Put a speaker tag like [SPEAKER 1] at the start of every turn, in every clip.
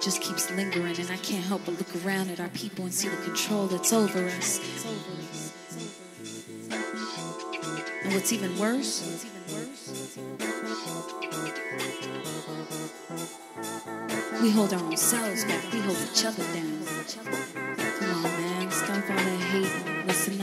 [SPEAKER 1] just keeps lingering, and I can't help but look around at our people and see the control that's over us. And what's even worse, we hold our own selves back, we hold each other down. Come on, man, stop all that hate. Listen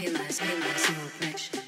[SPEAKER 2] realize, realize your oppression.